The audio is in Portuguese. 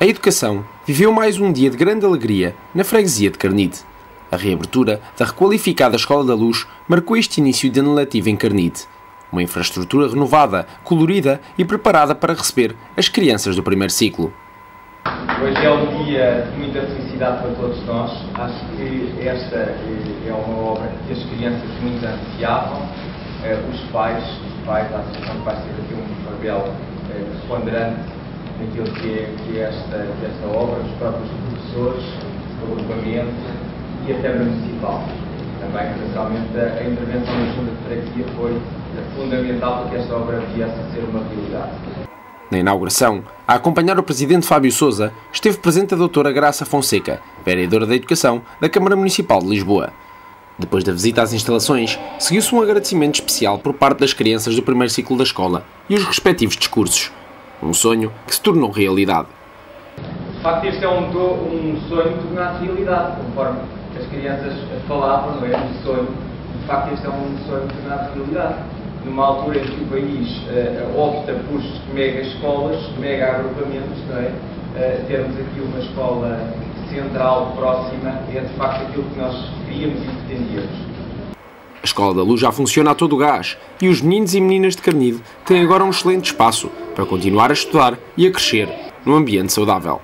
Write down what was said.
A educação viveu mais um dia de grande alegria na freguesia de Carnide. A reabertura da requalificada Escola da Luz marcou este início de ano letivo em Carnide. Uma infraestrutura renovada, colorida e preparada para receber as crianças do primeiro ciclo. Hoje é um dia de muita felicidade para todos nós. Acho que esta é uma obra que as crianças muito ansiavam. Eh, os pais, os pais, a Associação vai ter aqui um papel eh, preponderante naquilo que é, que é esta, é esta obra, os próprios professores, o agrupamento e a Câmara Municipal. Também, naturalmente, a intervenção da Junta de Freguesia foi fundamental para que esta obra viesse a ser uma realidade. Na inauguração, a acompanhar o Presidente Fábio Souza, esteve presente a Doutora Graça Fonseca, vereadora da Educação da Câmara Municipal de Lisboa. Depois da visita às instalações, seguiu-se um agradecimento especial por parte das crianças do primeiro ciclo da escola e os respectivos discursos. Um sonho que se tornou realidade. De facto, este é um, um sonho tornado realidade, conforme as crianças falavam, não é? Um sonho. De facto, este é um sonho tornado realidade. Numa altura em que o país uh, opta por mega escolas, mega agrupamentos, não é? Uh, termos aqui uma escola central, próxima, é de facto aquilo que nós queríamos e pretendíamos. A Escola da Luz já funciona a todo o gás e os meninos e meninas de Carnide têm agora um excelente espaço para continuar a estudar e a crescer num ambiente saudável.